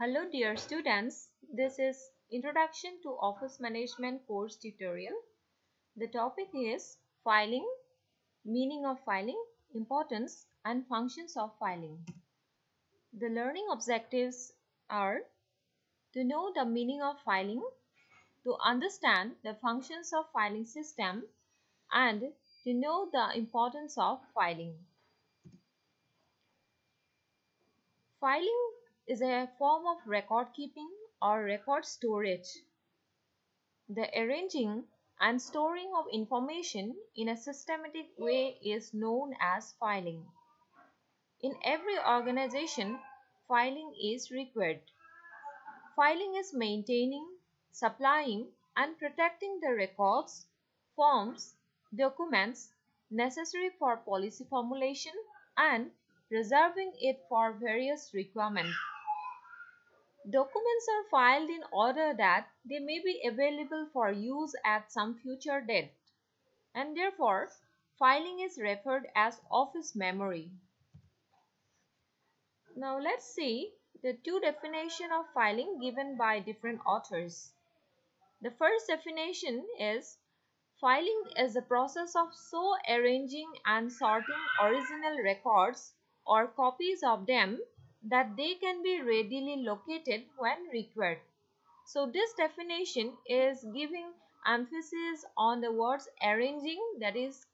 Hello dear students, this is Introduction to Office Management course tutorial. The topic is filing, meaning of filing, importance and functions of filing. The learning objectives are to know the meaning of filing, to understand the functions of filing system and to know the importance of filing. Filing is a form of record keeping or record storage. The arranging and storing of information in a systematic way is known as filing. In every organization, filing is required. Filing is maintaining, supplying and protecting the records, forms, documents necessary for policy formulation and preserving it for various requirements. Documents are filed in order that they may be available for use at some future date and therefore filing is referred as office memory. Now let's see the two definition of filing given by different authors. The first definition is filing is the process of so arranging and sorting original records or copies of them that they can be readily located when required. So this definition is giving emphasis on the words arranging that is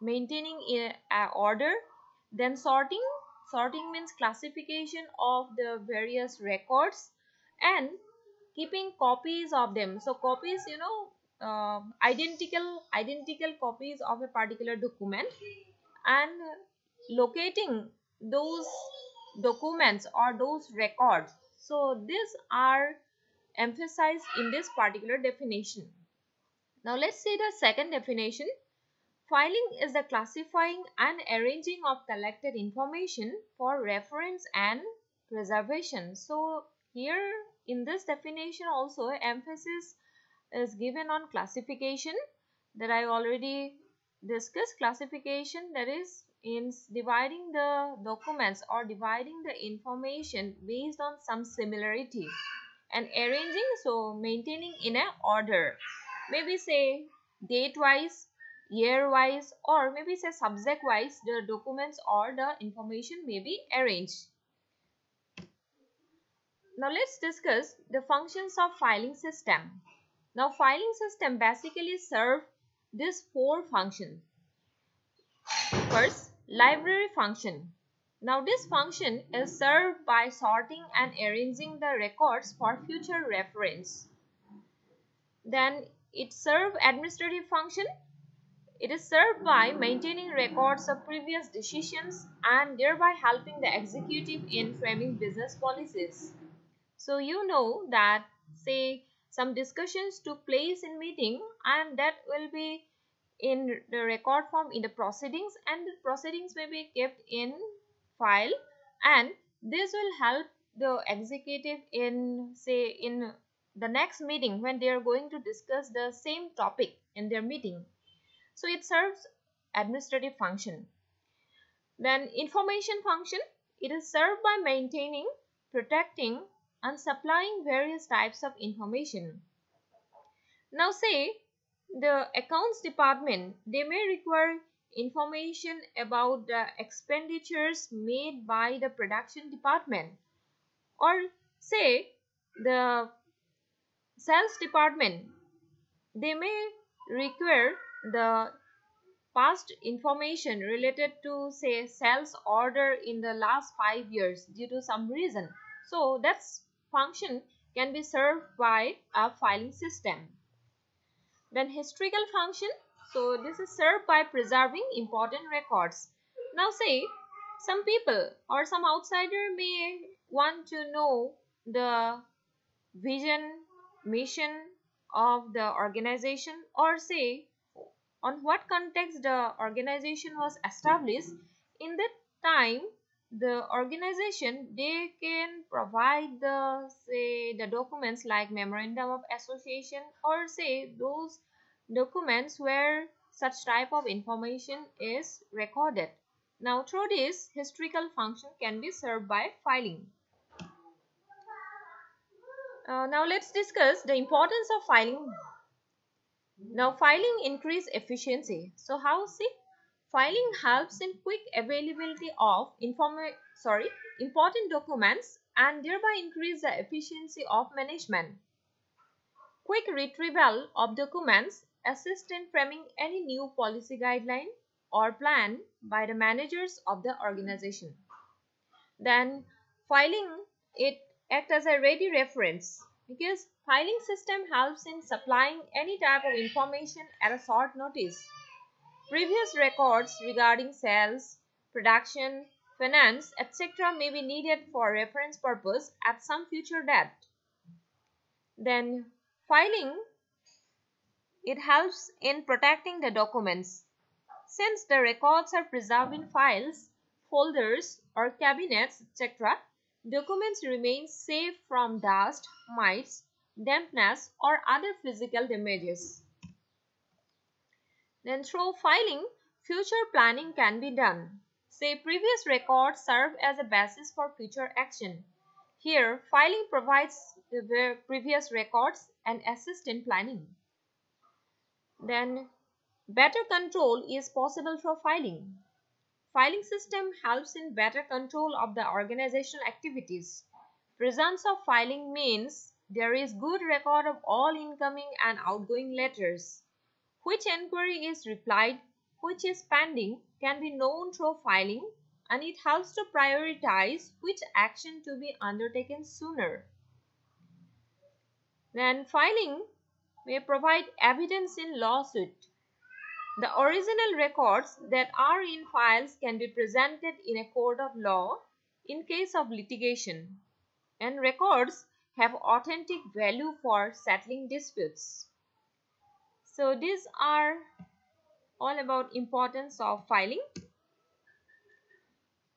maintaining a, order then sorting sorting means classification of the various records and keeping copies of them so copies you know uh, identical identical copies of a particular document and locating those documents or those records. So these are emphasized in this particular definition. Now let's see the second definition. Filing is the classifying and arranging of collected information for reference and preservation. So here in this definition also emphasis is given on classification that I already discussed classification that is in dividing the documents or dividing the information based on some similarity and arranging so maintaining in a order. Maybe say date wise year wise or maybe say subject wise the documents or the information may be arranged. Now let's discuss the functions of filing system. Now filing system basically serve these four functions. First, library function. Now this function is served by sorting and arranging the records for future reference. Then it serves administrative function. It is served by maintaining records of previous decisions and thereby helping the executive in framing business policies. So you know that say some discussions took place in meeting and that will be in the record form in the proceedings and the proceedings may be kept in file and this will help the executive in say in the next meeting when they are going to discuss the same topic in their meeting. So it serves administrative function. Then information function it is served by maintaining protecting and supplying various types of information. Now say the accounts department they may require information about the expenditures made by the production department. Or say the sales department they may require the past information related to say sales order in the last five years due to some reason. So that function can be served by a filing system then historical function. So this is served by preserving important records. Now say some people or some outsider may want to know the vision, mission of the organization or say on what context the organization was established in that time the organization they can provide the say the documents like memorandum of association or say those documents where such type of information is recorded now through this historical function can be served by filing Uh, now let's discuss the importance of filing. Now filing increase efficiency. So how see? Filing helps in quick availability of sorry important documents and thereby increase the efficiency of management. Quick retrieval of documents assist in framing any new policy guideline or plan by the managers of the organization. Then filing it act as a ready reference because filing system helps in supplying any type of information at a short notice. Previous records regarding sales, production, finance, etc. may be needed for reference purpose at some future date. Then filing, it helps in protecting the documents. Since the records are preserved in files, folders or cabinets, etc., documents remain safe from dust, mites, dampness or other physical damages. Then through filing, future planning can be done. Say previous records serve as a basis for future action. Here, filing provides the previous records and assist in planning. Then, better control is possible through filing. Filing system helps in better control of the organizational activities. Presence of filing means there is good record of all incoming and outgoing letters. Which enquiry is replied, which is pending can be known through filing and it helps to prioritize which action to be undertaken sooner. Then filing may provide evidence in lawsuit. The original records that are in files can be presented in a court of law in case of litigation and records have authentic value for settling disputes. So these are all about importance of filing.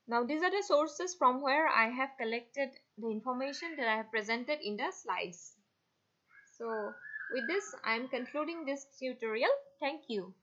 Now these are the sources from where I have collected the information that I have presented in the slides. So with this I am concluding this tutorial. Thank you.